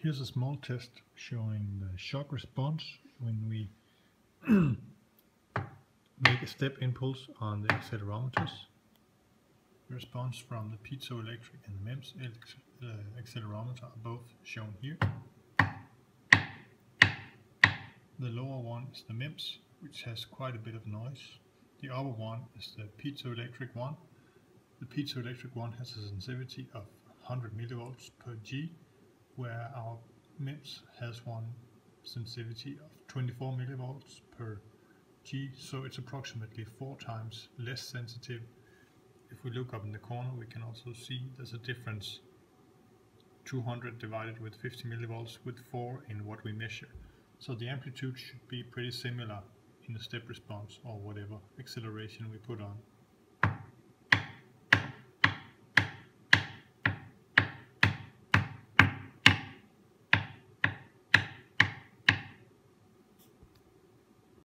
Here's a small test showing the shock response when we make a step impulse on the accelerometers. Response from the piezoelectric and the MEMS uh, accelerometer are both shown here. The lower one is the MEMS, which has quite a bit of noise. The upper one is the piezoelectric one. The piezoelectric one has a sensitivity of 100 millivolts per G where our MEMS has one sensitivity of 24 millivolts per G, so it's approximately four times less sensitive. If we look up in the corner, we can also see there's a difference 200 divided with 50 millivolts with 4 in what we measure. So the amplitude should be pretty similar in the step response or whatever acceleration we put on.